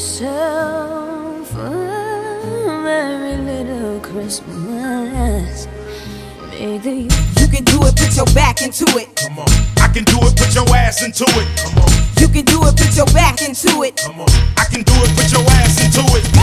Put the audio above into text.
yourself a little Christmas. You can do it, put your back into it. Come on. I can do it, put your ass into it. Come on. You can do it, put your back into it. Come on. I can do it, put your ass into it.